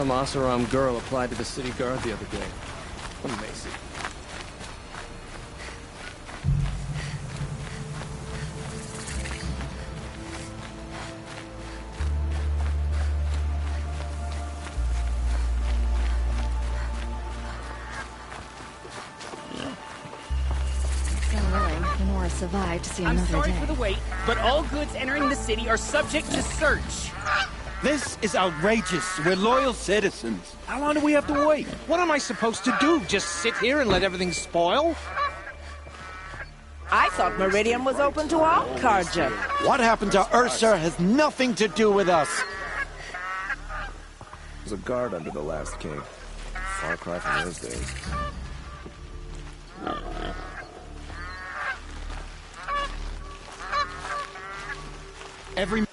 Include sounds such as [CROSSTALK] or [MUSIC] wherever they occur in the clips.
some Oseram girl applied to the city guard the other day. Amazing. So willing, Nora survived to see another I'm sorry day. for the wait, but all goods entering the city are subject to search. This is outrageous. We're loyal citizens. How long do we have to wait? What am I supposed to do? Just sit here and let everything spoil? I thought Meridian was open to all Carja. What happened to Ursa has nothing to do with us. was a guard under the last king. Far cry from those days. Every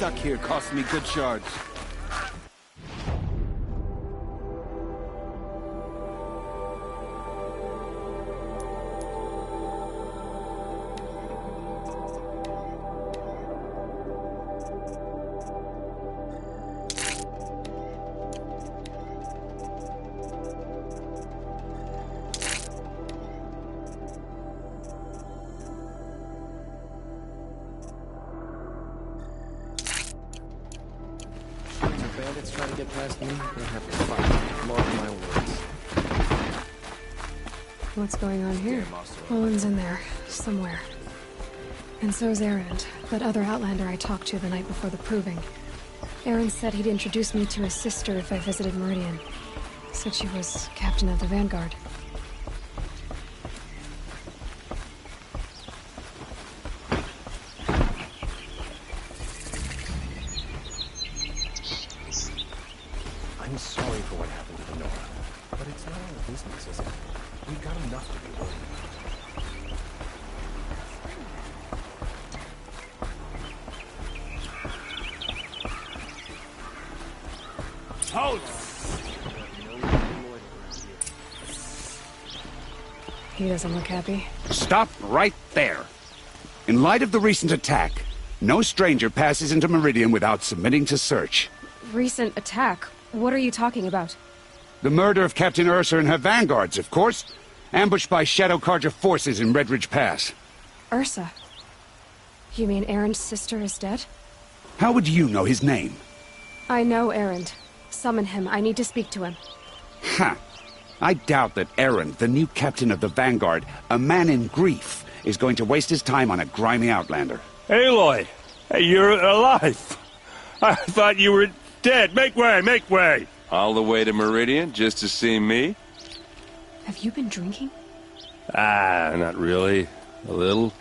stuck here cost me good shards. So's Erend, that other Outlander I talked to the night before the proving. Erend said he'd introduce me to his sister if I visited Meridian. Said she was captain of the Vanguard. Doesn't look happy. Stop right there. In light of the recent attack, no stranger passes into Meridian without submitting to search. Recent attack? What are you talking about? The murder of Captain Ursa and her vanguards, of course. Ambushed by Shadow Carja forces in Redridge Pass. Ursa. You mean Erend's sister is dead? How would you know his name? I know Erend. Summon him. I need to speak to him. Ha! I doubt that Erend, the new captain of the Vanguard, a man in grief, is going to waste his time on a grimy outlander. Aloy! You're alive! I thought you were dead. Make way, make way! All the way to Meridian just to see me? Have you been drinking? Ah, not really. A little.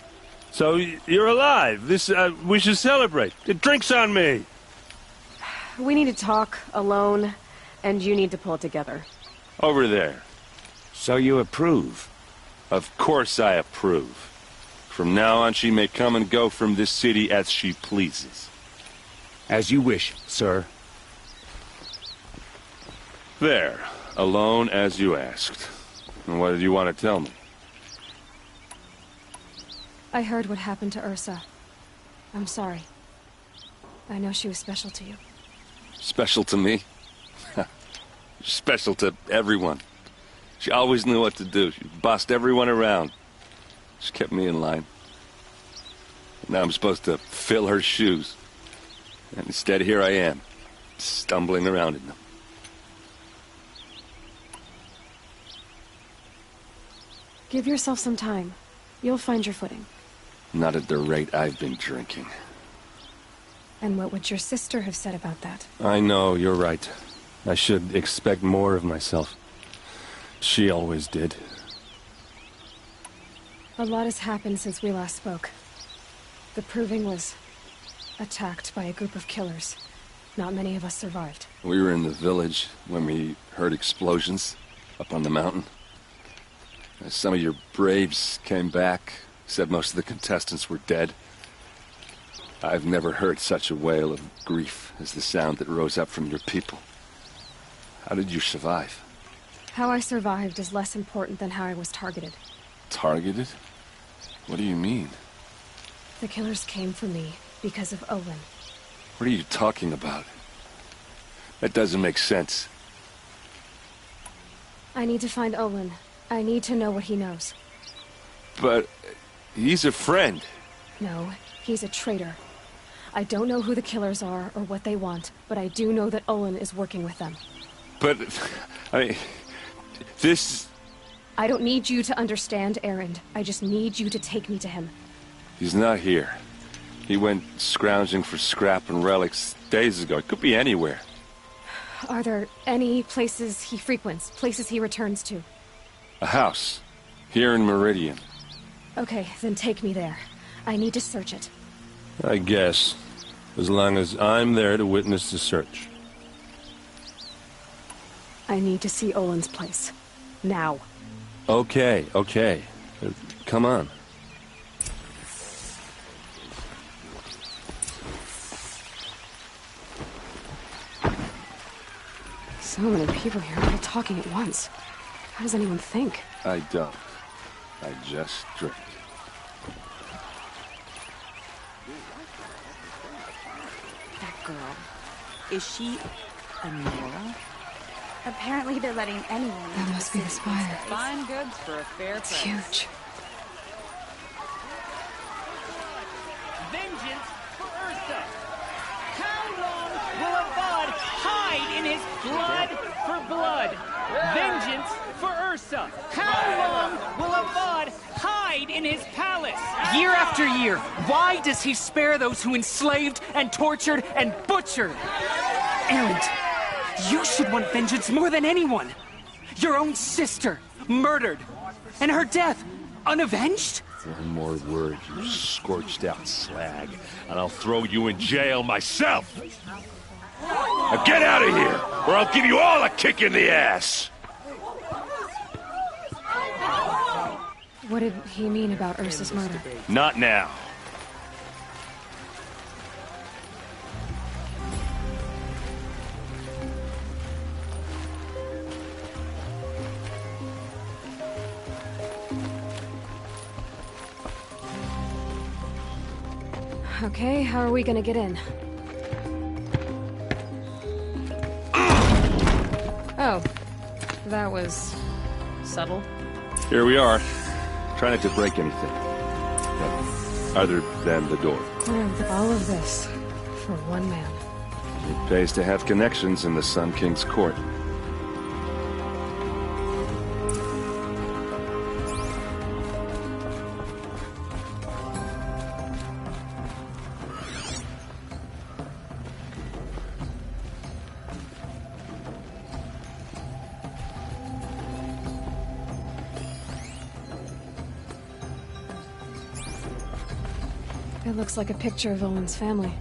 So, you're alive. This, uh, we should celebrate. Drinks on me! We need to talk, alone, and you need to pull it together. Over there. So you approve? Of course I approve. From now on, she may come and go from this city as she pleases. As you wish, sir. There. Alone as you asked. And what did you want to tell me? I heard what happened to Ursa. I'm sorry. I know she was special to you. Special to me? Special to everyone. She always knew what to do. She bossed everyone around. She kept me in line. Now I'm supposed to fill her shoes. And instead, here I am, stumbling around in them. Give yourself some time. You'll find your footing. Not at the rate I've been drinking. And what would your sister have said about that? I know, you're right. I should expect more of myself. She always did. A lot has happened since we last spoke. The Proving was attacked by a group of killers. Not many of us survived. We were in the village when we heard explosions up on the mountain. Some of your braves came back, said most of the contestants were dead. I've never heard such a wail of grief as the sound that rose up from your people. How did you survive? How I survived is less important than how I was targeted. Targeted? What do you mean? The killers came for me because of Olin. What are you talking about? That doesn't make sense. I need to find Olin. I need to know what he knows. But he's a friend. No, he's a traitor. I don't know who the killers are or what they want, but I do know that Olin is working with them. But, I mean, this... I don't need you to understand, Erend. I just need you to take me to him. He's not here. He went scrounging for scrap and relics days ago. It could be anywhere. Are there any places he frequents, places he returns to? A house. Here in Meridian. Okay, then take me there. I need to search it. I guess. As long as I'm there to witness the search. I need to see Olin's place. Now. Okay, okay. Come on. So many people here, all talking at once. How does anyone think? I don't. I just drink. That girl. Is she a Nora? Apparently they're letting anyone That must be the spire. Fine goods for a fair It's price. huge. Vengeance for Ursa! How long will Avad hide in his blood for blood? Vengeance for Ursa! How long will Avad hide in his palace? Year after year, why does he spare those who enslaved and tortured and butchered? Erend, you should want vengeance more than anyone. Your own sister, murdered, and her death, unavenged? One more word, you scorched out slag, and I'll throw you in jail myself! Now get out of here, or I'll give you all a kick in the ass! What did he mean about Ursa's murder? Not now. Okay, how are we gonna get in? Oh, that was subtle. Here we are. Try not to break anything. Other than the door. Oh, all of this for one man. It pays to have connections in the Sun King's court. Looks like a picture of Olin's family.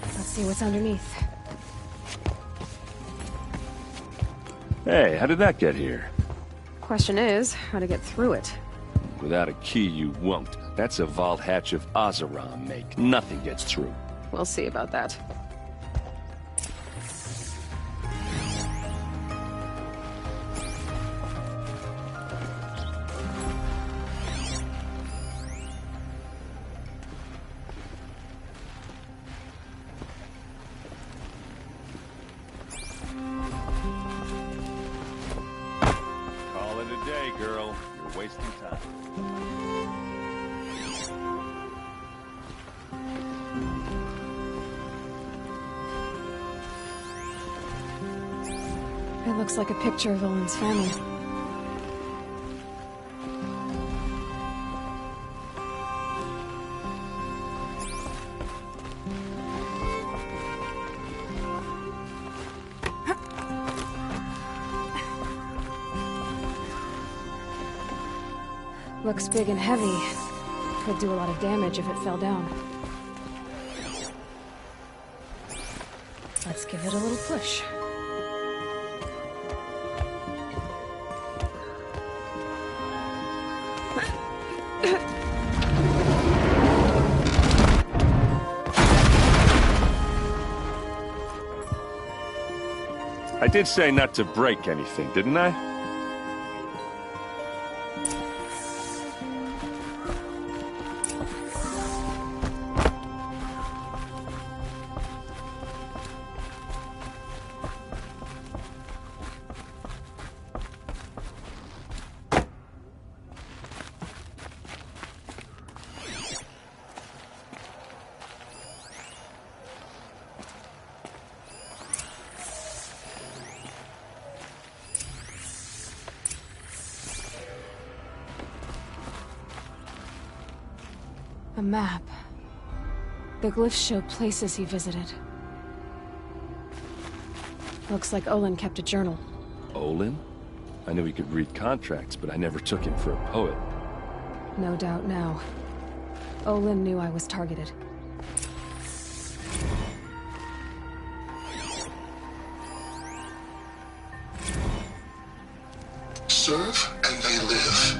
Let's see what's underneath. Hey, how did that get here? Question is, how to get through it. Without a key, you won't. That's a vault hatch of Oseram make. Nothing gets through. We'll see about that. It looks like a picture of Olin's family. Looks big and heavy. Could do a lot of damage if it fell down. Let's give it a little push. Did say not to break anything, didn't I? Glyphs show places he visited. Looks like Olin kept a journal. Olin? I knew he could read contracts, but I never took him for a poet. No doubt now. Olin knew I was targeted. Serve and they live.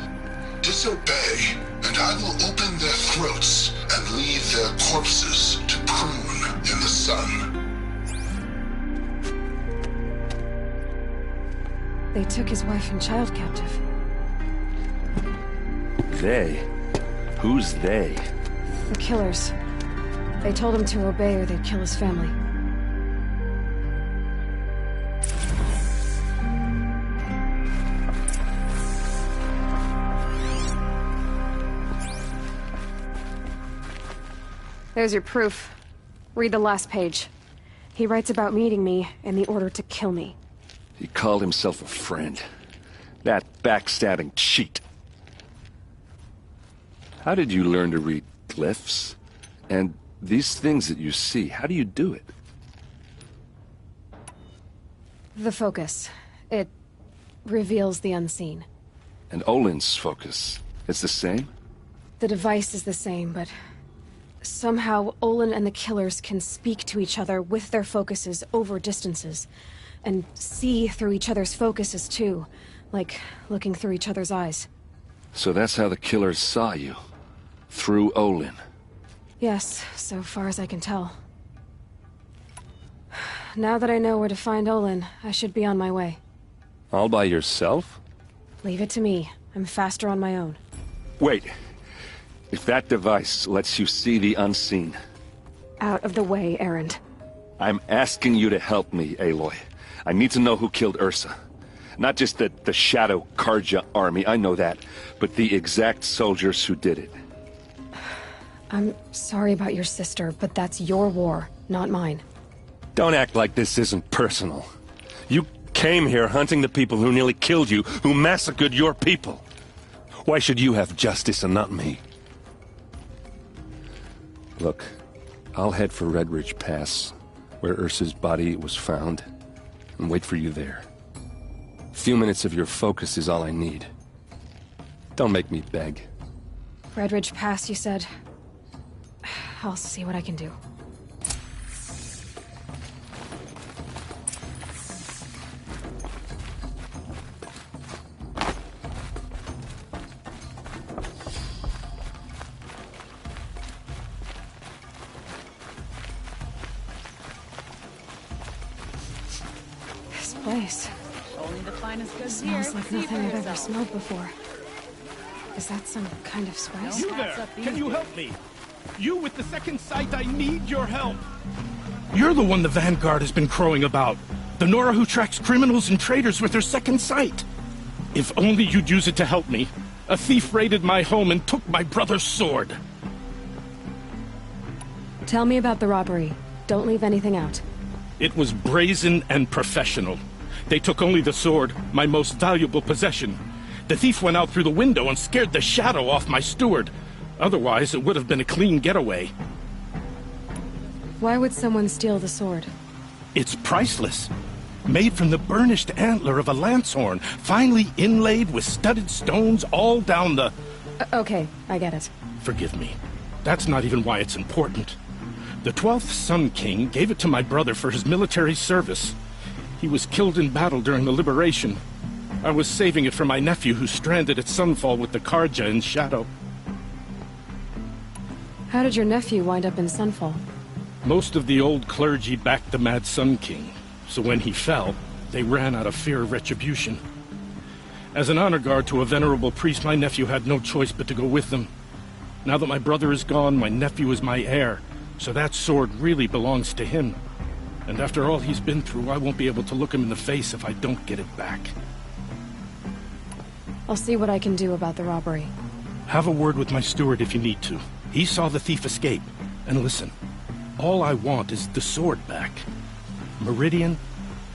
Disobey, and I will open their throats and leave their corpses to prune in the sun. They took his wife and child captive. They? Who's they? The killers. They told him to obey or they'd kill his family. There's your proof. Read the last page. He writes about meeting me and the order to kill me. He called himself a friend. That backstabbing cheat. How did you learn to read glyphs? And these things that you see, how do you do it? The focus. It reveals the unseen. And Olin's focus, it's the same? The device is the same, but somehow Olin and the killers can speak to each other with their focuses over distances, and see through each other's focuses too, like looking through each other's eyes. So that's how the killers saw you. Through Olin. Yes, so far as I can tell. Now that I know where to find Olin, I should be on my way. All by yourself? Leave it to me. I'm faster on my own. Wait. If that device lets you see the unseen, Out of the way, Erend. I'm asking you to help me, Aloy. I need to know who killed Ursa. Not just the, the Shadow Carja army, I know that, but the exact soldiers who did it. I'm sorry about your sister, but that's your war, not mine. Don't act like this isn't personal. You came here hunting the people who nearly killed you, who massacred your people. Why should you have justice and not me? Look, I'll head for Red Ridge Pass, where Ursa's body was found, and wait for you there. A few minutes of your focus is all I need. Don't make me beg. Redridge Pass, you said? [SIGHS] I'll see what I can do. Nothing I've ever smelled before. Is that some kind of spice? You there! Can you help me? You with the second sight, I need your help. You're the one the Vanguard has been crowing about. The Nora who tracks criminals and traitors with her second sight. If only you'd use it to help me. A thief raided my home and took my brother's sword. Tell me about the robbery. Don't leave anything out. It was brazen and professional. They took only the sword, my most valuable possession. The thief went out through the window and scared the shadow off my steward. Otherwise, it would have been a clean getaway. Why would someone steal the sword? It's priceless. Made from the burnished antler of a lancehorn, finely inlaid with studded stones all down the... Uh, okay, I get it. Forgive me. That's not even why it's important. The 12th Sun King gave it to my brother for his military service. He was killed in battle during the liberation. I was saving it for my nephew who's stranded at Sunfall with the Carja in Shadow. How did your nephew wind up in Sunfall? Most of the old clergy backed the Mad Sun King, so when he fell, they ran out of fear of retribution. As an honor guard to a venerable priest, my nephew had no choice but to go with them. Now that my brother is gone, my nephew is my heir, so that sword really belongs to him. And after all he's been through, I won't be able to look him in the face if I don't get it back. I'll see what I can do about the robbery. Have a word with my steward if you need to. He saw the thief escape. And listen, all I want is the sword back. Meridian,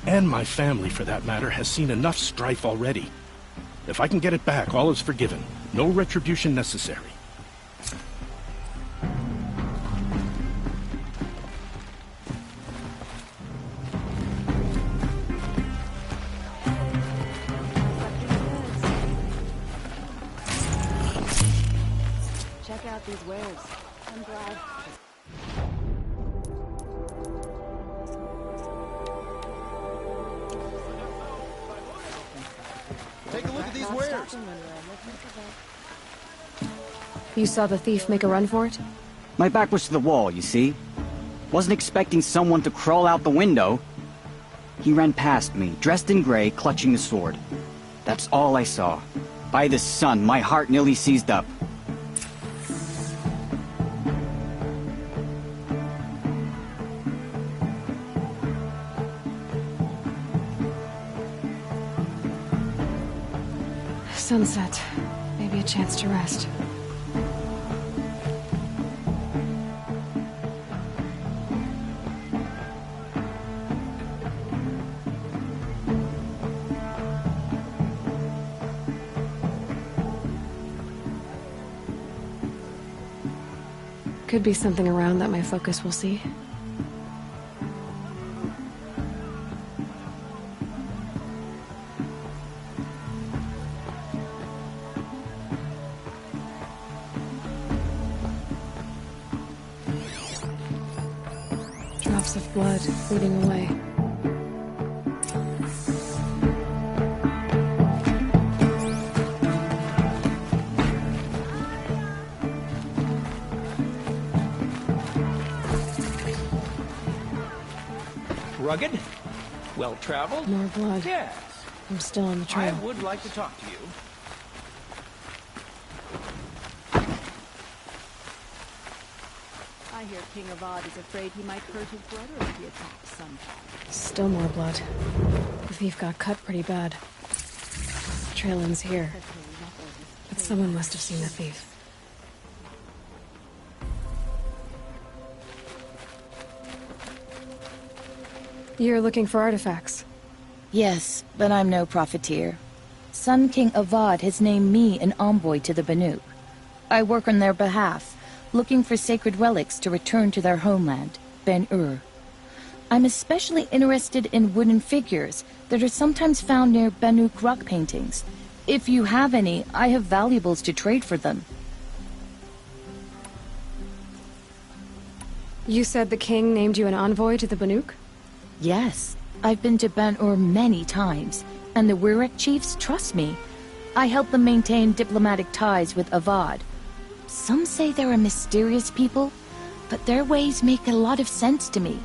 and my family for that matter, has seen enough strife already. If I can get it back, all is forgiven. No retribution necessary. Saw the thief make a run for it? My back was to the wall, you see? Wasn't expecting someone to crawl out the window. He ran past me, dressed in gray, clutching the sword. That's all I saw. By the sun, my heart nearly seized up. Sunset. Maybe a chance to rest. Could be something around that my focus will see. Drops of blood leading away. Well-traveled. More blood. Yes. I'm still on the trail. I would like to talk to you. I hear King Avad is afraid he might hurt his brother if he attacks Sunfall. Still more blood. The thief got cut pretty bad. The trail ends here. But someone must have seen the thief. You're looking for artifacts. Yes, but I'm no profiteer. Sun King Avad has named me an envoy to the Banuk. I work on their behalf, looking for sacred relics to return to their homeland, Ban-Ur. I'm especially interested in wooden figures that are sometimes found near Banuk rock paintings. If you have any, I have valuables to trade for them. You said the king named you an envoy to the Banuk? Yes, I've been to Ban-Ur many times, and the Werak chiefs trust me. I help them maintain diplomatic ties with Avad. Some say they're a mysterious people, but their ways make a lot of sense to me.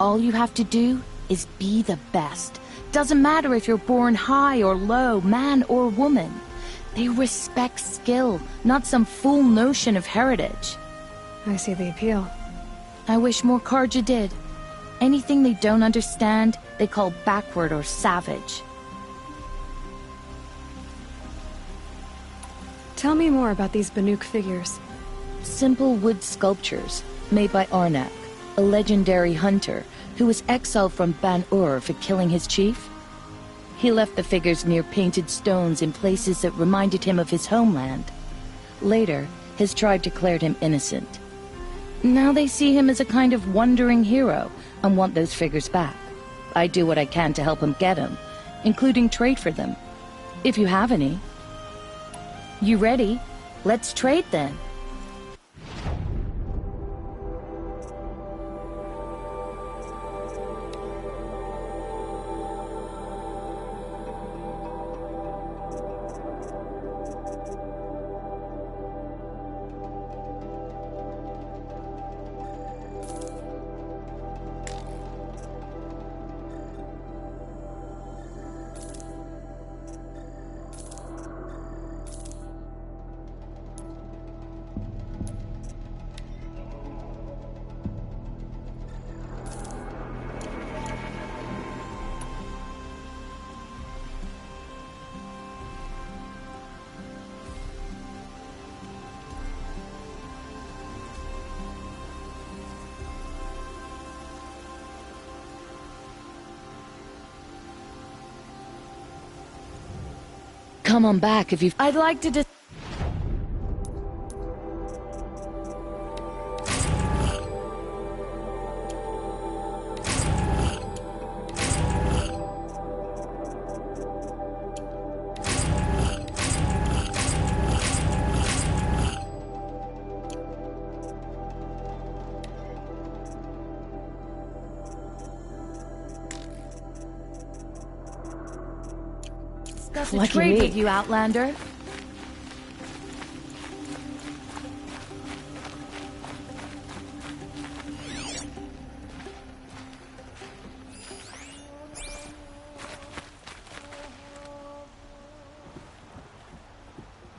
All you have to do is be the best. Doesn't matter if you're born high or low, man or woman. They respect skill, not some fool notion of heritage. I see the appeal. I wish more Carja did. Anything they don't understand, they call backward or savage. Tell me more about these Banuk figures. Simple wood sculptures made by Arnak, a legendary hunter who was exiled from Ban-Ur for killing his chief. He left the figures near painted stones in places that reminded him of his homeland. Later, his tribe declared him innocent. Now they see him as a kind of wandering hero and want those figures back. I do what I can to help him get them, including trade for them. If you have any. You ready? Let's trade then. Come on back if you've... I'd like to dis- discuss a Lucky trade me. with you, Outlander.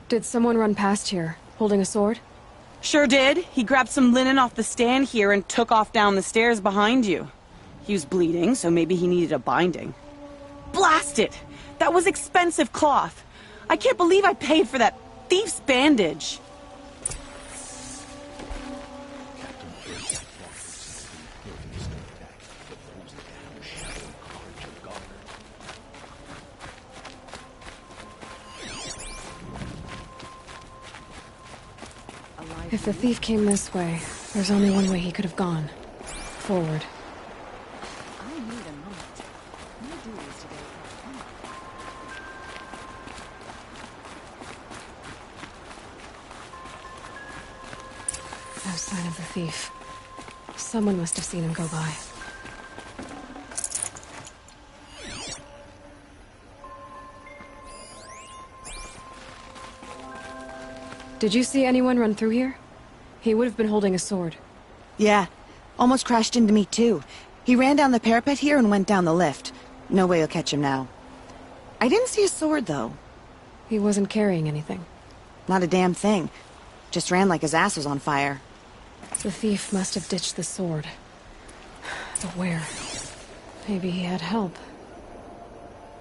Did someone run past here, holding a sword? Sure did. He grabbed some linen off the stand here and took off down the stairs behind you. He was bleeding, so maybe he needed a binding. Blast it! That was expensive cloth. I can't believe I paid for that thief's bandage. If the thief came this way, there's only one way he could have gone. Forward. Someone must have seen him go by. Did you see anyone run through here? He would have been holding a sword. Yeah, almost crashed into me too. He ran down the parapet here and went down the lift. No way you'll catch him now. I didn't see a sword, though. He wasn't carrying anything. Not a damn thing. Just ran like his ass was on fire. The thief must have ditched the sword. But where? Maybe he had help.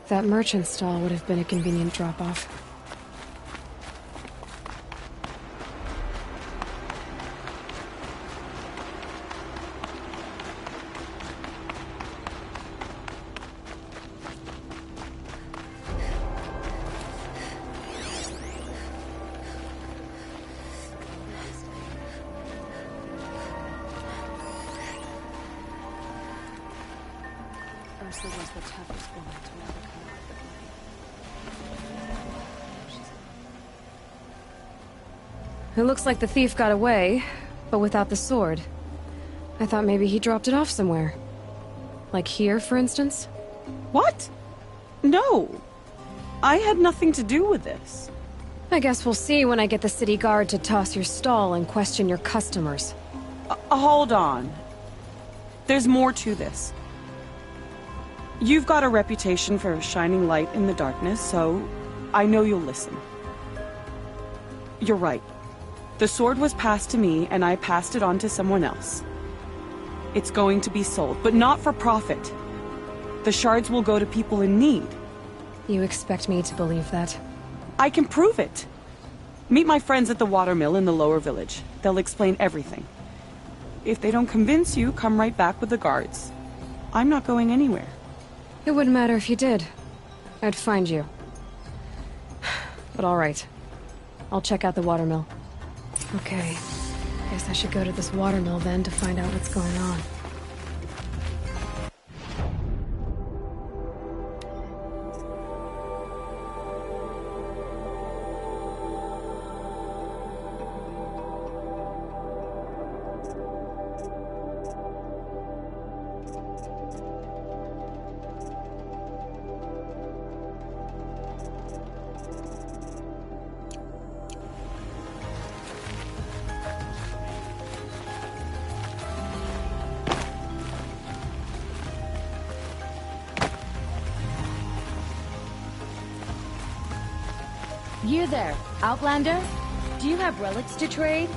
That merchant stall would have been a convenient drop-off. Ursa was the toughest woman to ever come off the blade. It looks like the thief got away, but without the sword. I thought maybe he dropped it off somewhere. Like here, for instance? What? No. I had nothing to do with this. I guess we'll see when I get the city guard to toss your stall and question your customers. Uh, hold on. There's more to this. You've got a reputation for shining light in the darkness, so I know you'll listen. You're right. The sword was passed to me, and I passed it on to someone else. It's going to be sold, but not for profit. The shards will go to people in need. You expect me to believe that? I can prove it. Meet my friends at the watermill in the lower village. They'll explain everything. If they don't convince you, come right back with the guards. I'm not going anywhere. It wouldn't matter if you did. I'd find you. But all right. I'll check out the watermill. Okay. Guess I should go to this watermill then to find out what's going on. You there, Outlander? Do you have relics to trade?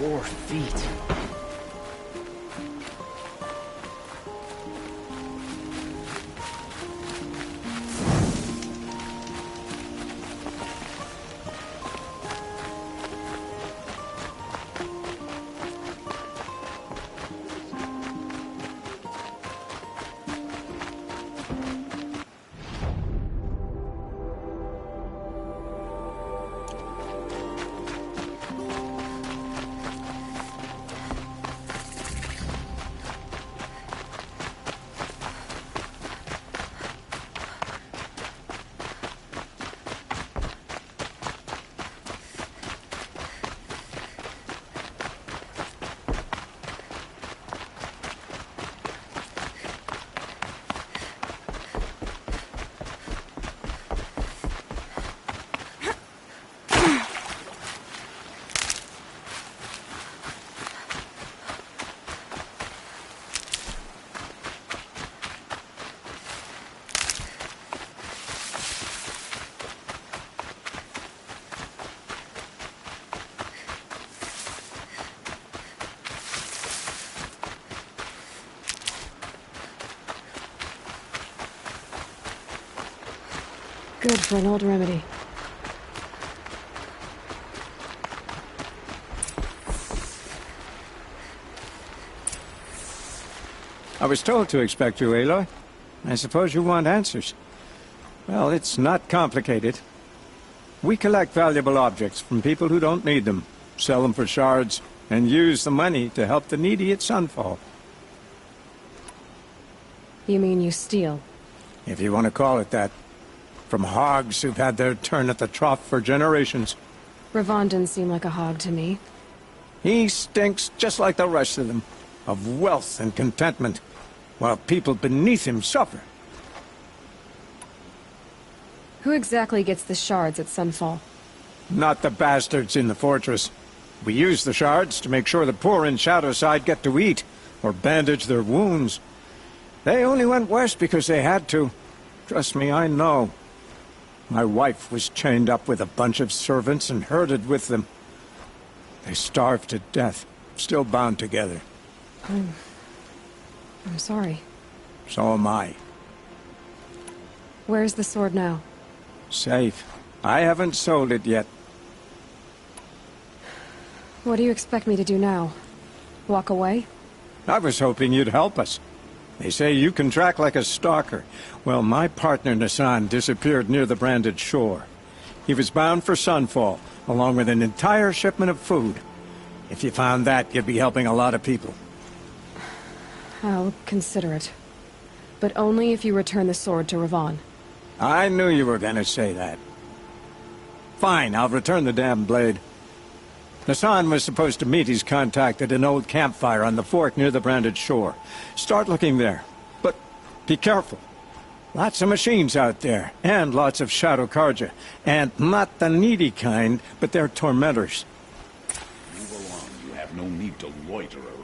four feet. For an old remedy. I was told to expect you, Aloy. I suppose you want answers. Well, it's not complicated. We collect valuable objects from people who don't need them, sell them for shards, and use the money to help the needy at Sunfall. You mean you steal? If you want to call it that. From hogs who've had their turn at the trough for generations. Ravon didn't seem like a hog to me. He stinks just like the rest of them, of wealth and contentment, while people beneath him suffer. Who exactly gets the shards at Sunfall? Not the bastards in the fortress. We use the shards to make sure the poor in Shadowside get to eat, or bandage their wounds. They only went west because they had to. Trust me, I know. My wife was chained up with a bunch of servants and herded with them. They starved to death, still bound together. I'm... I'm sorry. So am I. Where's the sword now? Safe. I haven't sold it yet. What do you expect me to do now? Walk away? I was hoping you'd help us. They say you can track like a stalker. Well, my partner Nassan disappeared near the branded shore. He was bound for Sunfall, along with an entire shipment of food. If you found that, you'd be helping a lot of people. I'll consider it. But only if you return the sword to Ravon. I knew you were gonna say that. Fine, I'll return the damn blade. Nassan was supposed to meet his contact at an old campfire on the fork near the branded shore. Start looking there. But be careful. Lots of machines out there, and lots of Shadow Carja. And not the needy kind, but they're tormentors. Move along. You have no need to loiter around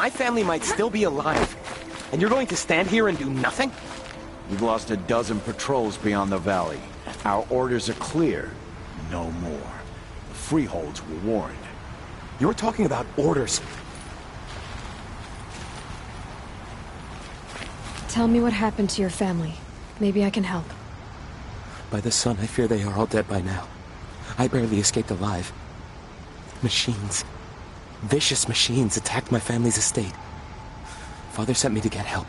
My family might still be alive. And you're going to stand here and do nothing? We've lost a dozen patrols beyond the valley. Our orders are clear. No more. The freeholds were warned. You're talking about orders. Tell me what happened to your family. Maybe I can help. By the sun, I fear they are all dead by now. I barely escaped alive. Machines. Vicious machines attacked my family's estate. Father sent me to get help.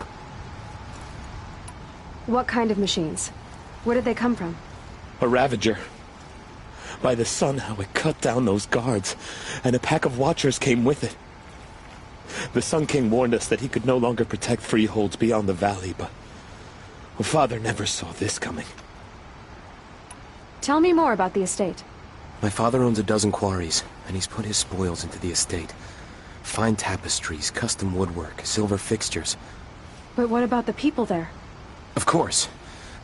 What kind of machines? Where did they come from? A Ravager. By the sun, how it cut down those guards, and a pack of Watchers came with it. The Sun King warned us that he could no longer protect freeholds beyond the valley, but... Well, Father never saw this coming. Tell me more about the estate. My father owns a dozen quarries, and he's put his spoils into the estate. Fine tapestries, custom woodwork, silver fixtures. But what about the people there? Of course.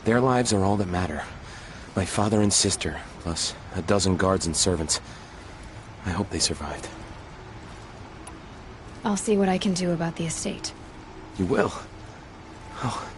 Their lives are all that matter. My father and sister, plus a dozen guards and servants. I hope they survived. I'll see what I can do about the estate. You will? Oh.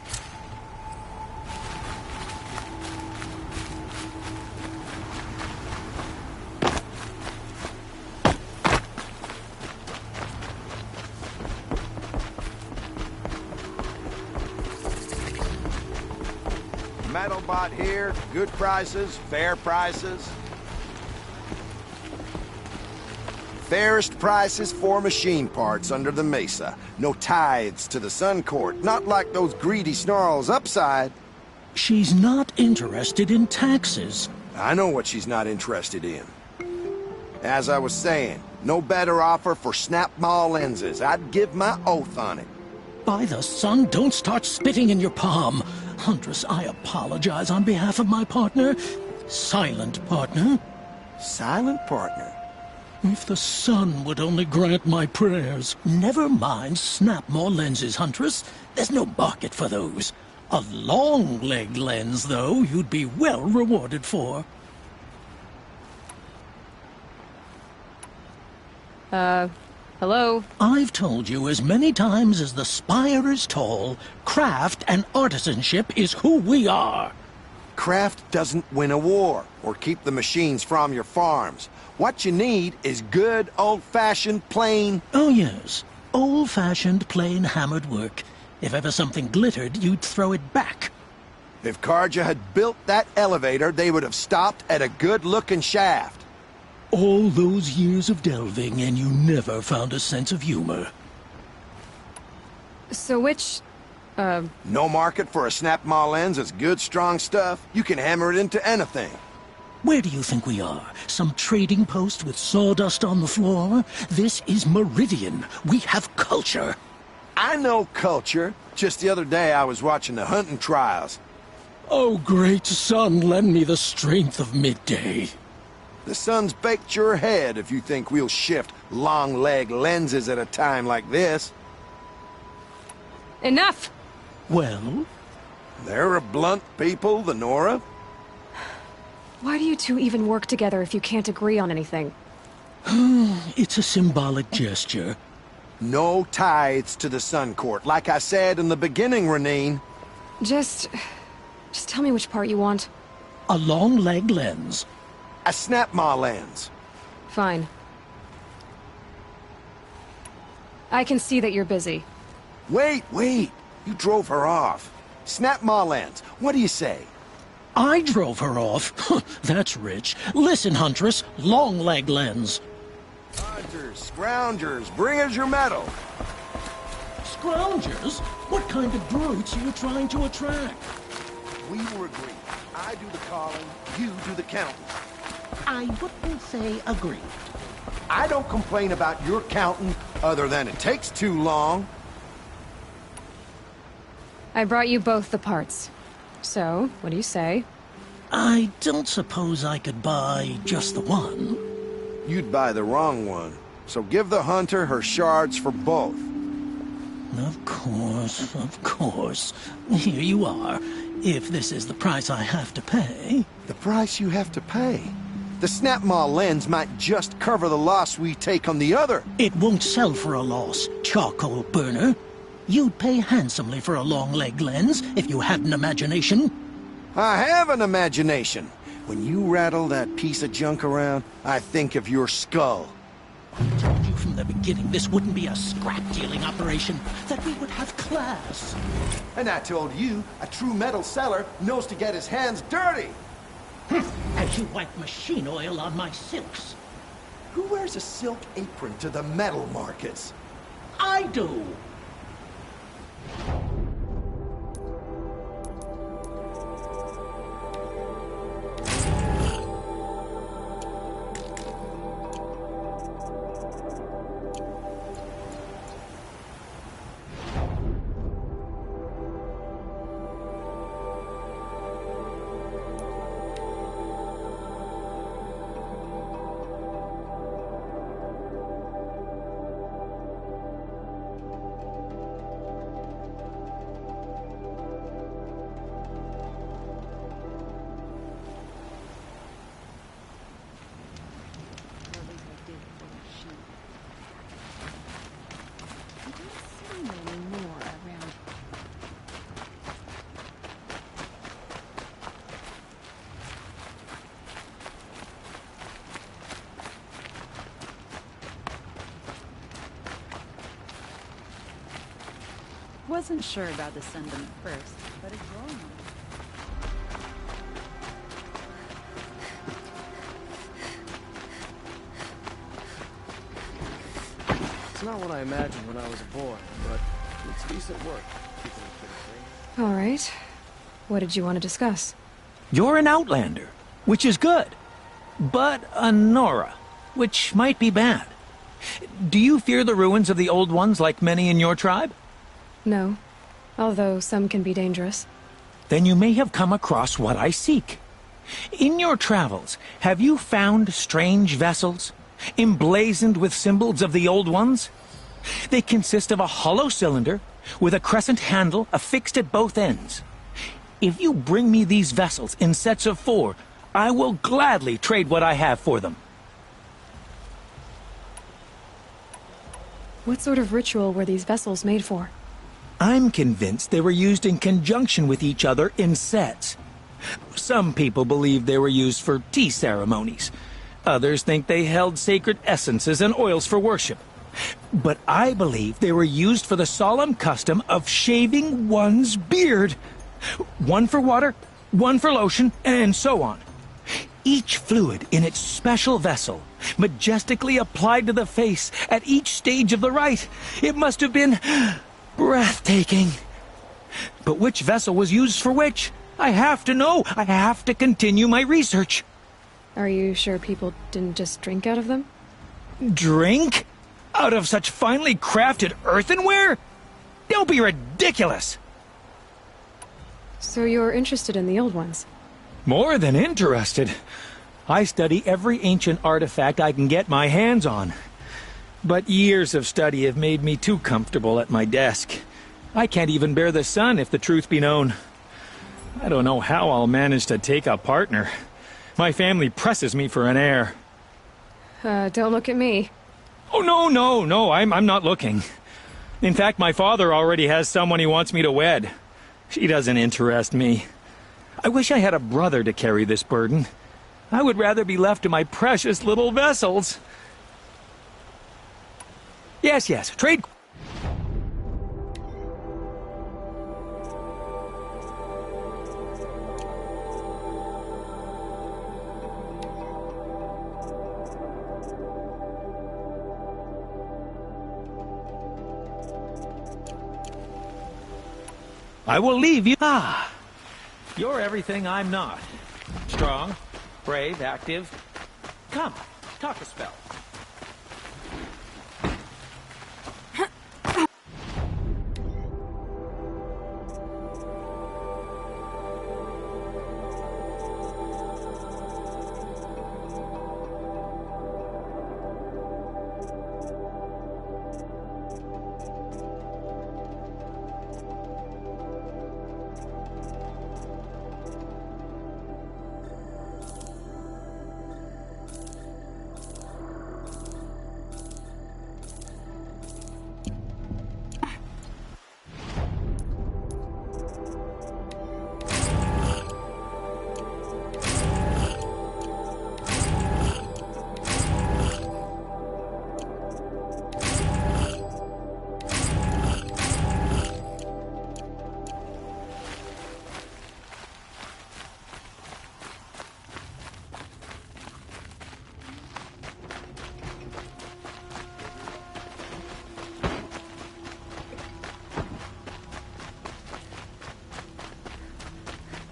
Here, good prices, fair prices. Fairest prices for machine parts under the mesa. No tithes to the Sun Court, not like those greedy snarls upside. She's not interested in taxes. I know what she's not interested in. As I was saying, no better offer for snap maw lenses. I'd give my oath on it. By the sun, don't start spitting in your palm. Huntress, I apologize on behalf of my partner. Silent partner. Silent partner? If the sun would only grant my prayers. Never mind snap maw lenses, Huntress. There's no market for those. A long leg lens, though, you'd be well rewarded for. Uh, hello? I've told you as many times as the spire is tall, craft and artisanship is who we are. Craft doesn't win a war or keep the machines from your farms. What you need is good, old-fashioned, plain... Oh, yes. Old-fashioned, plain hammered work. If ever something glittered, you'd throw it back. If Carja had built that elevator, they would have stopped at a good-looking shaft. All those years of delving, and you never found a sense of humor. So which... Uh... No market for a snap-maw lens is good, strong stuff. You can hammer it into anything. Where do you think we are? Some trading post with sawdust on the floor? This is Meridian. We have culture. I know culture. Just the other day I was watching the hunting trials. Oh, great sun, lend me the strength of midday. The sun's baked your head if you think we'll shift long-leg lenses at a time like this. Enough! Well? They're a blunt people, the Nora. Why do you two even work together if you can't agree on anything? [SIGHS] it's a symbolic gesture. No tithes to the Sun Court, like I said in the beginning, Renine. Just... just tell me which part you want. A long leg lens. A snap-maw lens. Fine. I can see that you're busy. Wait, wait! You drove her off. Snap-maw lens, what do you say? I drove her off? [LAUGHS] That's rich. Listen, Huntress, long leg lens. Hunters, scroungers, bring us your metal. Scroungers? What kind of brutes are you trying to attract? We were agreed. I do the calling, you do the counting. I wouldn't say agreed. I don't complain about your counting, other than it takes too long. I brought you both the parts. So, what do you say? I don't suppose I could buy just the one. You'd buy the wrong one. So give the hunter her shards for both. Of course, of course. Here you are. If this is the price I have to pay. The price you have to pay? The Snapmaw lens might just cover the loss we take on the other. It won't sell for a loss, charcoal burner. You'd pay handsomely for a long leg lens if you had an imagination. I have an imagination. When you rattle that piece of junk around, I think of your skull. I told you from the beginning this wouldn't be a scrap-dealing operation, that we would have class. And I told you, a true metal seller knows to get his hands dirty. As you wipe machine oil on my silks. Who wears a silk apron to the metal markets? I do. Wasn't sure about the sentiment first, but it's growing on me. It's not what I imagined when I was a boy, but it's decent work. keeping it pretty All right. What did you want to discuss? You're an Outlander, which is good. But a Nora, which might be bad. Do you fear the ruins of the Old Ones like many in your tribe? No. Although some can be dangerous. Then you may have come across what I seek. In your travels, have you found strange vessels, emblazoned with symbols of the old ones? They consist of a hollow cylinder with a crescent handle affixed at both ends. If you bring me these vessels in sets of four, I will gladly trade what I have for them. What sort of ritual were these vessels made for? I'm convinced they were used in conjunction with each other in sets. Some people believe they were used for tea ceremonies. Others think they held sacred essences and oils for worship. But I believe they were used for the solemn custom of shaving one's beard. One for water, one for lotion, and so on. Each fluid in its special vessel, majestically applied to the face at each stage of the rite. It must have been breathtaking. But which vessel was used for which? I have to know. I have to continue my research. Are you sure people didn't just drink out of them? Drink? Out of such finely crafted earthenware? Don't be ridiculous! So you're interested in the old ones? More than interested. I study every ancient artifact I can get my hands on. But years of study have made me too comfortable at my desk. I can't even bear the sun, if the truth be known. I don't know how I'll manage to take a partner. My family presses me for an heir. Uh, don't look at me. Oh, no, no, no, I'm, I'm not looking. In fact, my father already has someone he wants me to wed. She doesn't interest me. I wish I had a brother to carry this burden. I would rather be left to my precious little vessels. Yes, yes, trade... I will leave you. Ah, you're everything I'm not. Strong, brave, active. Come, talk a spell.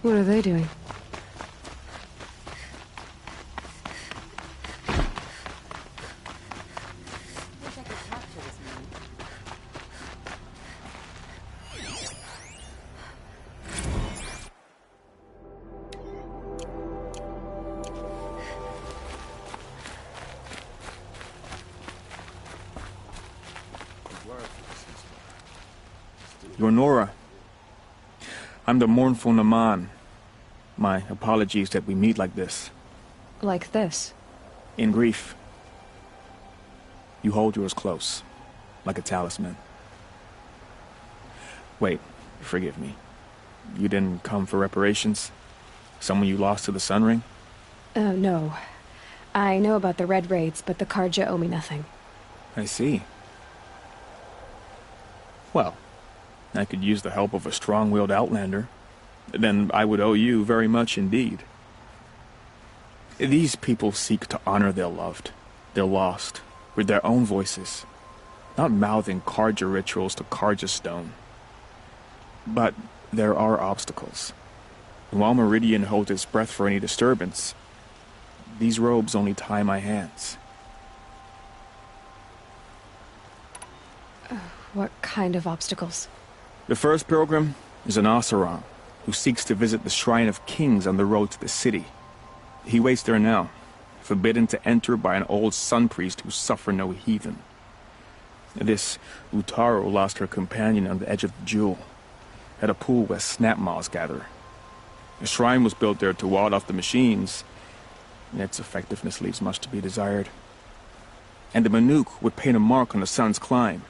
What are they doing? You're Nora. I'm the mournful Naman. My apologies that we meet like this. Like this? In grief. You hold yours close, like a talisman. Wait, forgive me. You didn't come for reparations? Someone you lost to the Sun Ring? Oh, no. I know about the Red Raids, but the Carja owe me nothing. I see. Well, I could use the help of a strong-willed outlander. Then I would owe you very much indeed. These people seek to honor their loved, their lost, with their own voices, not mouthing Carja rituals to Carja stone. But there are obstacles. And while Meridian holds its breath for any disturbance, these robes only tie my hands. Oh, what kind of obstacles? The first pilgrim is an Oseram who seeks to visit the Shrine of Kings on the road to the city. He waits there now, forbidden to enter by an old sun priest who suffer no heathen. This Utaru lost her companion on the edge of the jewel, at a pool where Snapmaws gather. A shrine was built there to ward off the machines, and its effectiveness leaves much to be desired. And the Banuk would paint a mark on the sun's climb,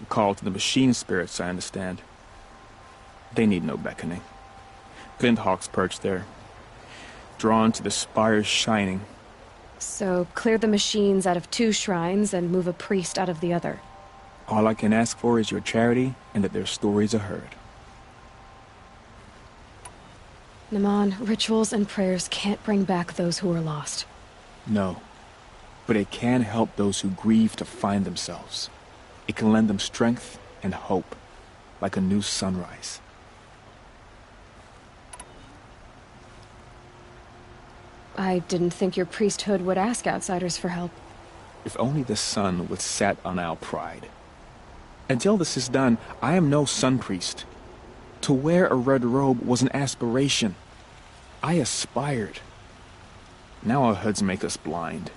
a call to the machine spirits, I understand. They need no beckoning. Glint hawks perch there, drawn to the spire's shining. So, clear the machines out of two shrines and move a priest out of the other. All I can ask for is your charity and that their stories are heard. Naman, rituals and prayers can't bring back those who are lost. No. But it can help those who grieve to find themselves. It can lend them strength and hope, like a new sunrise. I didn't think your priesthood would ask outsiders for help. If only the sun would set on our pride. Until this is done, I am no sun priest. To wear a red robe was an aspiration. I aspired. Now our hoods make us blind.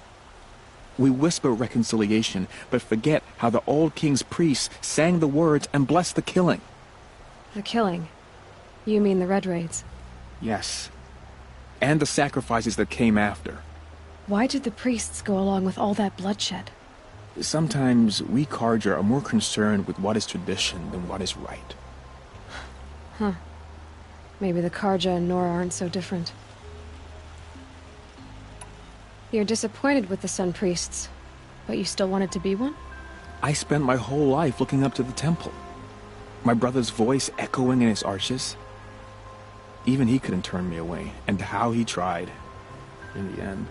We whisper reconciliation, but forget how the old king's priests sang the words and blessed the killing. The killing? You mean the Red Raids? Yes. And the sacrifices that came after. Why did the priests go along with all that bloodshed? Sometimes we Carja are more concerned with what is tradition than what is right. Huh. Maybe the Carja and Nora aren't so different. You're disappointed with the Sun Priests, but you still wanted to be one? I spent my whole life looking up to the temple. My brother's voice echoing in its arches. Even he couldn't turn me away, and how he tried. In the end.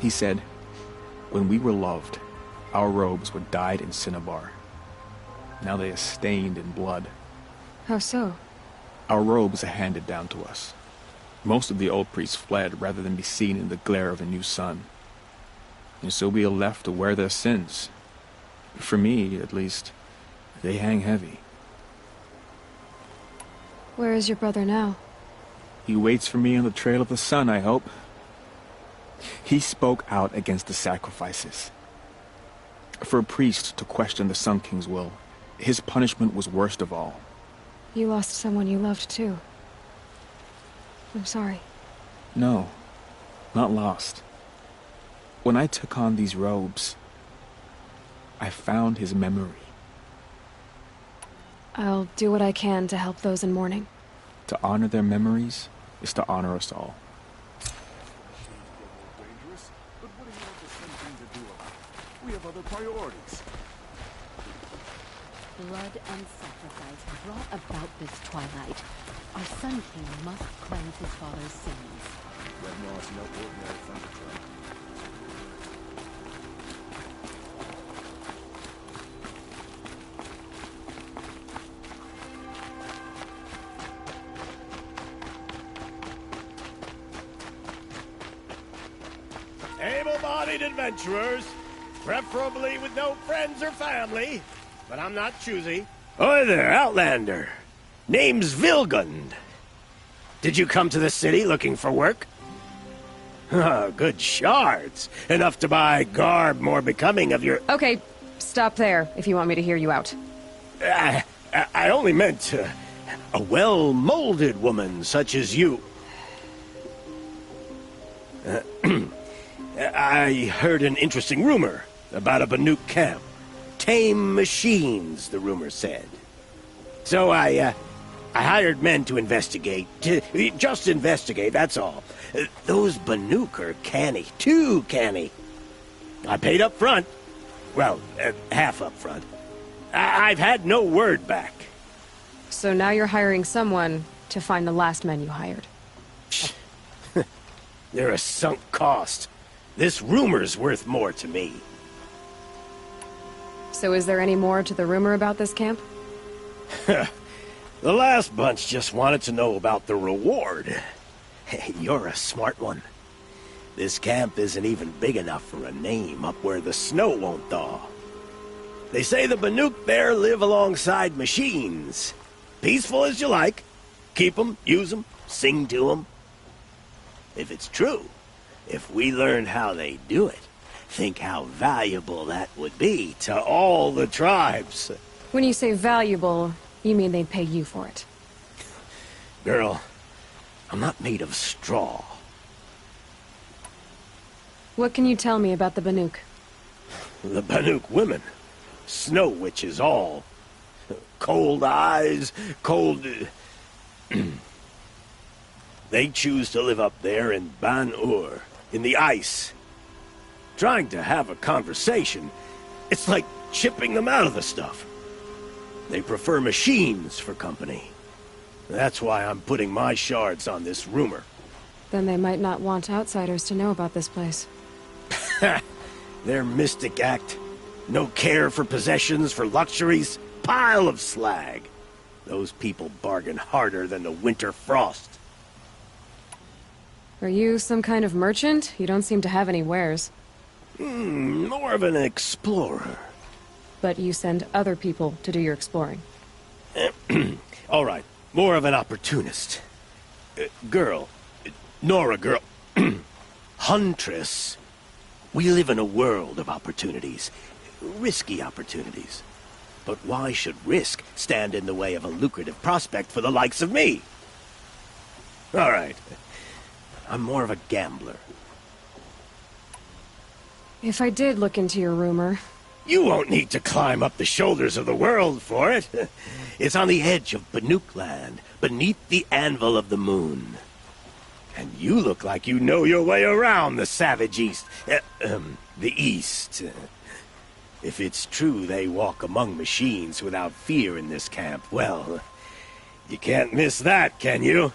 He said, when we were loved, our robes were dyed in cinnabar. Now they are stained in blood. How so? Our robes are handed down to us. Most of the old priests fled rather than be seen in the glare of a new sun. And so we are left to wear their sins. For me, at least, they hang heavy. Where is your brother now? He waits for me on the trail of the sun, I hope. He spoke out against the sacrifices. For a priest to question the Sun King's will, his punishment was worst of all. You lost someone you loved too. I'm sorry. No, not lost. When I took on these robes, I found his memory. I'll do what I can to help those in mourning. To honor their memories is to honor us all. We have other priorities. Blood and sacrifice brought about this twilight. Our Sun King must cleanse his father's sins. Red Maw's no ordinary thunderclap. Able-bodied adventurers, preferably with no friends or family, but I'm not choosy. Oi there, Outlander. Name's Vilgund. Did you come to the city looking for work? [LAUGHS] Ah, good shards. Enough to buy garb more becoming of your... Okay, stop there if you want me to hear you out. I, I- I only meant uh, a well-molded woman such as you. Uh, [CLEARS THROAT] I heard an interesting rumor about a Banuk camp. Tame machines, the rumor said. So I, uh, I hired men to investigate. To, just investigate, that's all. Uh, those Banuk are canny, too canny. I paid up front. Well, uh, half up front. I- I've had no word back. So now you're hiring someone to find the last men you hired. [LAUGHS] They're a sunk cost. This rumor's worth more to me. So is there any more to the rumor about this camp? [LAUGHS] the last bunch just wanted to know about the reward. Hey, [LAUGHS] you're a smart one. This camp isn't even big enough for a name up where the snow won't thaw. They say the Banuk there live alongside machines. Peaceful as you like. Keep 'em, use 'em, sing to 'em. If it's true, if we learned how they do it, think how valuable that would be to all the tribes. When you say valuable, you mean they'd pay you for it. Girl, I'm not made of straw. What can you tell me about the Banuk? The Banuk women. Snow witches all. Cold eyes, cold... [CLEARS THROAT] they choose to live up there in Ban-Ur, in the ice. Trying to have a conversation, it's like chipping them out of the stuff. They prefer machines for company. That's why I'm putting my shards on this rumor. Then they might not want outsiders to know about this place. [LAUGHS] Their mystic act. No care for possessions, for luxuries. Pile of slag. Those people bargain harder than the winter frost. Are you some kind of merchant? You don't seem to have any wares. Hmm, more of an explorer. But you send other people to do your exploring. [CLEARS THROAT] All right, more of an opportunist. Uh, girl, Nora girl, [CLEARS THROAT] Huntress. We live in a world of opportunities. Risky opportunities. But why should risk stand in the way of a lucrative prospect for the likes of me? All right. I'm more of a gambler. If I did look into your rumor... You won't need to climb up the shoulders of the world for it. [LAUGHS] It's on the edge of Banuk land, beneath the anvil of the moon. And you look like you know your way around the savage east. Uh, um, the east. If it's true they walk among machines without fear in this camp, well, you can't miss that, can you?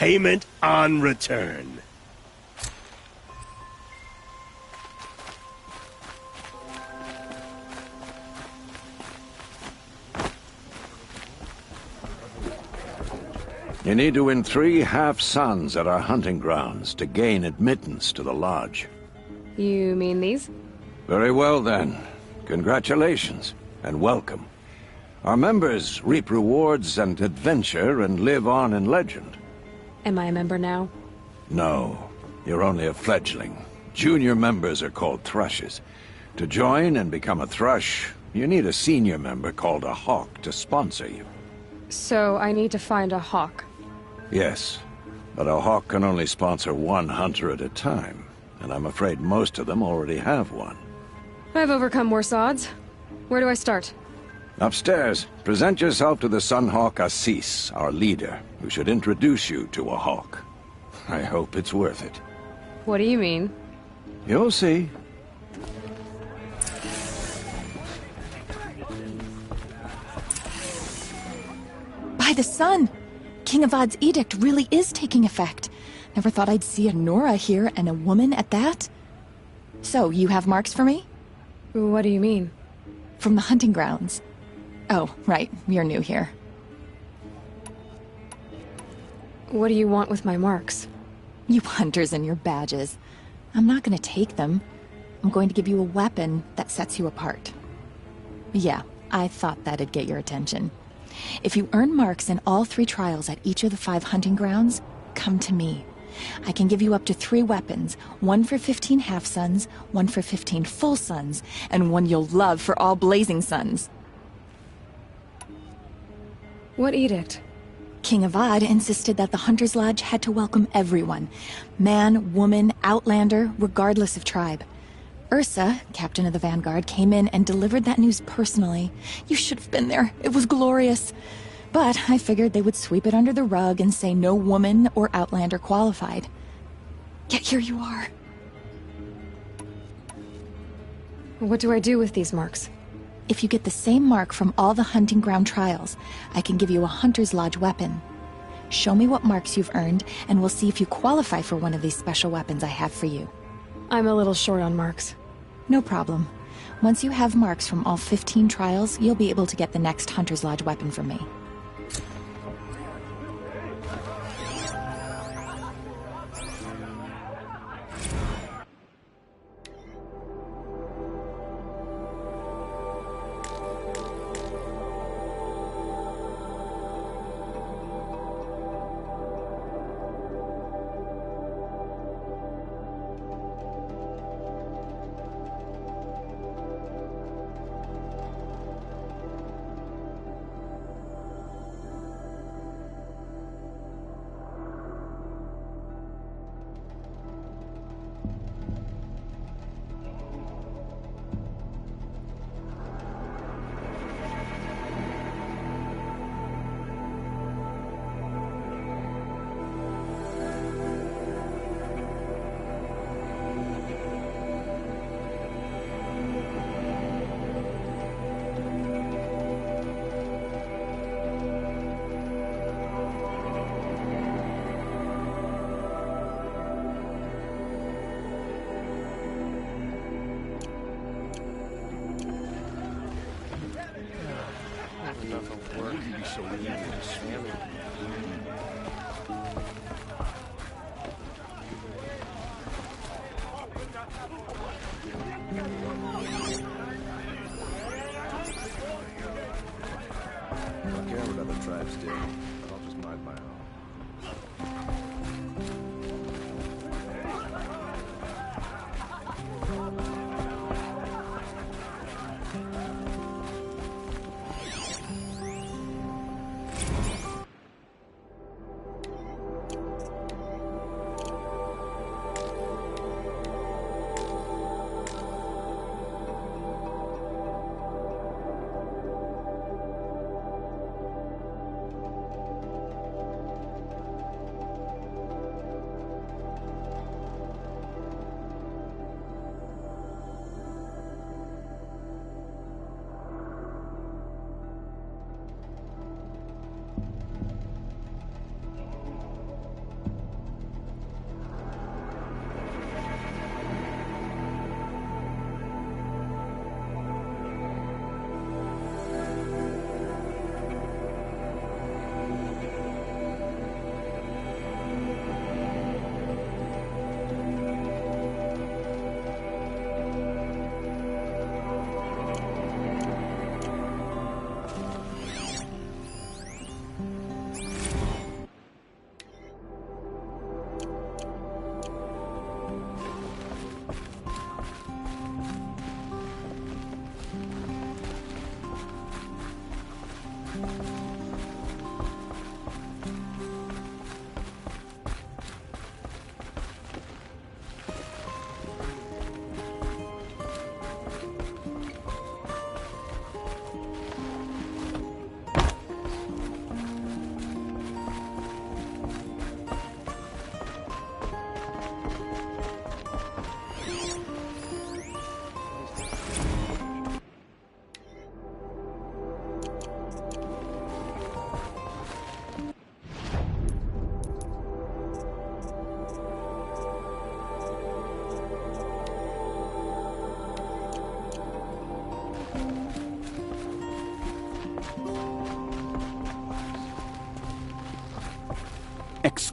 Payment on return. You need to win three half-suns at our hunting grounds to gain admittance to the lodge. You mean these? Very well, then. Congratulations, and welcome. Our members reap rewards and adventure and live on in legend. Am I a member now? No, you're only a fledgling. Junior members are called thrushes. To join and become a thrush, you need a senior member called a hawk to sponsor you. So I need to find a hawk. Yes, but a hawk can only sponsor one hunter at a time, and I'm afraid most of them already have one. I've overcome worse odds. Where do I start? Upstairs, present yourself to the Sunhawk Ahsis, our leader, who should introduce you to a hawk. I hope it's worth it. What do you mean? You'll see. By the sun! King Avad's edict really is taking effect. Never thought I'd see a Nora here and a woman at that. So, you have marks for me? What do you mean? From the hunting grounds. Oh, right. You're new here. What do you want with my marks? You [LAUGHS] hunters and your badges. I'm not gonna take them. I'm going to give you a weapon that sets you apart. Yeah, I thought that'd get your attention. If you earn marks in all three trials at each of the five hunting grounds, come to me. I can give you up to three weapons, one for 15 half-suns, one for 15 full suns, and one you'll love for all blazing suns. What edict? King Avad insisted that the Hunter's Lodge had to welcome everyone. Man, woman, outlander, regardless of tribe. Ersa, captain of the Vanguard, came in and delivered that news personally. You should have been there. It was glorious. But I figured they would sweep it under the rug and say no woman or outlander qualified. Yet here you are. What do I do with these marks? If you get the same mark from all the hunting ground trials, I can give you a Hunter's Lodge weapon. Show me what marks you've earned, and we'll see if you qualify for one of these special weapons I have for you. I'm a little short on marks. No problem. Once you have marks from all 15 trials, you'll be able to get the next Hunter's Lodge weapon from me.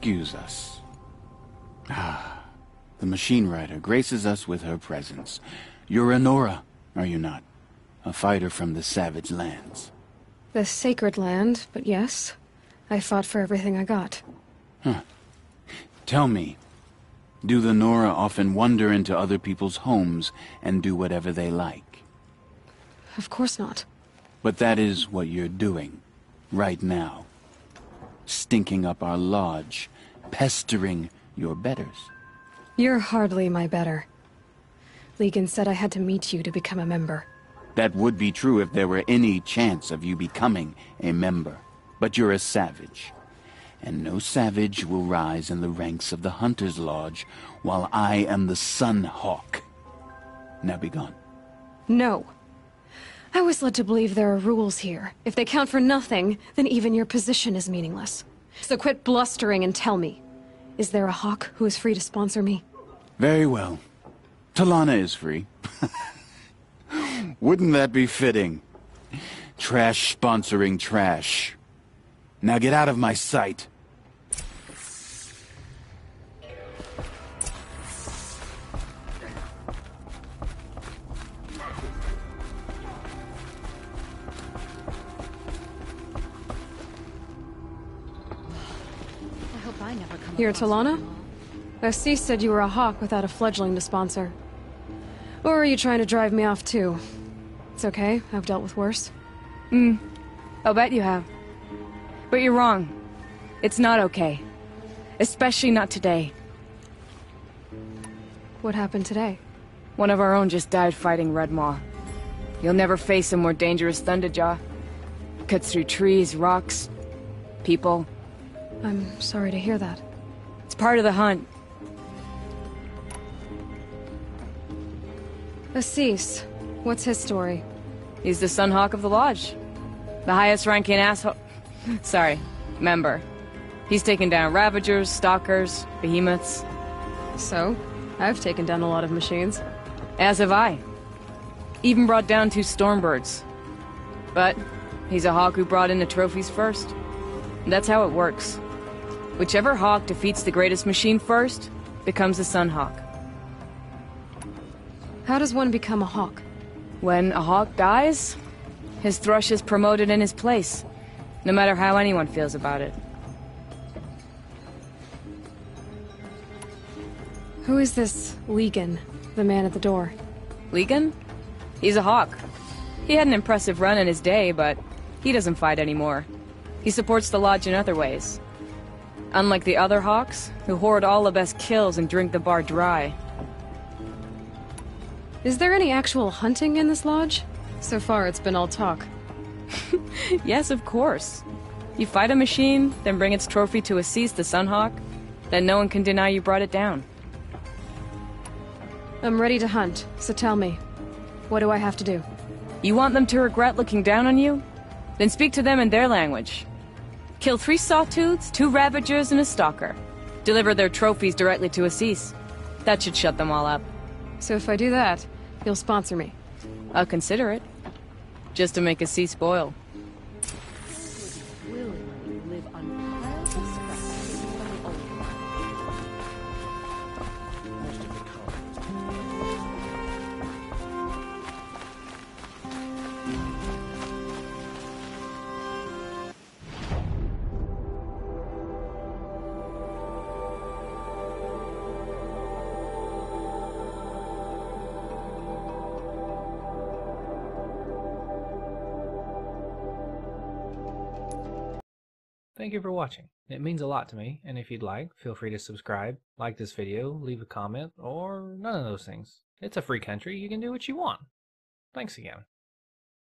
Excuse us. Ah, the machine rider graces us with her presence. You're a Nora, are you not? A fighter from the Savage Lands. The sacred land, but yes. I fought for everything I got. Huh. Tell me, do the Nora often wander into other people's homes and do whatever they like? Of course not. But that is what you're doing, right now. Stinking up our lodge, pestering your betters. You're hardly my better. Legan said I had to meet you to become a member. That would be true if there were any chance of you becoming a member. But you're a savage. And no savage will rise in the ranks of the Hunter's Lodge while I am the Sun Hawk. Now be gone. No. I was led to believe there are rules here. If they count for nothing, then even your position is meaningless. So quit blustering and tell me. Is there a hawk who is free to sponsor me? Very well. Talanah is free. [LAUGHS] Wouldn't that be fitting? Trash sponsoring trash. Now get out of my sight. You're Talanah? Ahsis said you were a hawk without a fledgling to sponsor. Or are you trying to drive me off too? It's okay, I've dealt with worse. Hmm. I'll bet you have. But you're wrong. It's not okay. Especially not today. What happened today? One of our own just died fighting Red Maw. You'll never face a more dangerous Thunderjaw. Cuts through trees, rocks, people. I'm sorry to hear that. Part of the hunt. Ahsis, what's his story? He's the Sunhawk of the Lodge. The highest ranking asshole. [LAUGHS] Sorry, member. He's taken down Ravagers, Stalkers, Behemoths. So, I've taken down a lot of machines. As have I. Even brought down two Stormbirds. But He's a hawk who brought in the trophies first. That's how it works. Whichever hawk defeats the greatest machine first becomes a Sun Hawk. How does one become a hawk? When a hawk dies, his thrush is promoted in his place, no matter how anyone feels about it. Who is this Legan, the man at the door? Legan? He's a hawk. He had an impressive run in his day, but he doesn't fight anymore. He supports the Lodge in other ways. Unlike the other hawks, who hoard all the best kills and drink the bar dry. Is there any actual hunting in this lodge? So far, it's been all talk. [LAUGHS] yes, of course. You fight a machine, then bring its trophy to Ahsis the Sunhawk, then no one can deny you brought it down. I'm ready to hunt, so tell me, what do I have to do? You want them to regret looking down on you? Then speak to them in their language. Kill three sawtooths, two ravagers, and a stalker. Deliver their trophies directly to Ahsis. That should shut them all up. So if I do that, you'll sponsor me? I'll consider it. Just to make Ahsis spoil. Thank you for watching. It means a lot to me, and if you'd like, feel free to subscribe, like this video, leave a comment, or none of those things. It's a free country, you can do what you want. Thanks again.